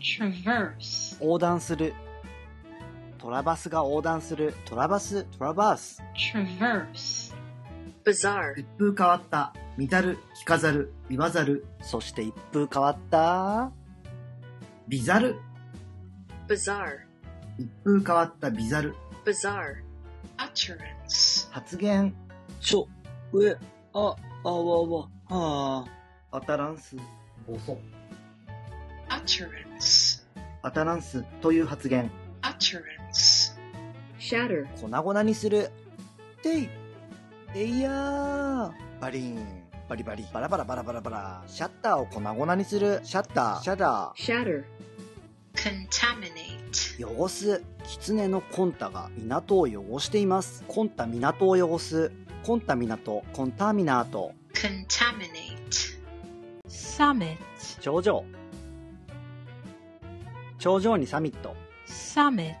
traverse, 横断する。トラバスが横断する。トラバス、トラバース。traverse, bizarre, 一風変わった、見たる、着飾る、言わざる、そして一風変わった。ビザル、bizarre, 一風変わったビザル、bizarre, utterance, 発言、ちょ、え、あ、あわわ、はアタランス、ボソ、utterance, アタランスという発言、utterance, shatter, 粉々にする。てい。えいやー。バリン。バリバリ。バラバラバラバラバラ。シャッターを粉々にする。シャッター。シャダ shatter, contaminate, ー。汚す。狐のコンタが港を汚しています。コンタ港を汚す。コンタ港。コンターミナート。contaminate, summit, 頂上。頂上にサミット。summit,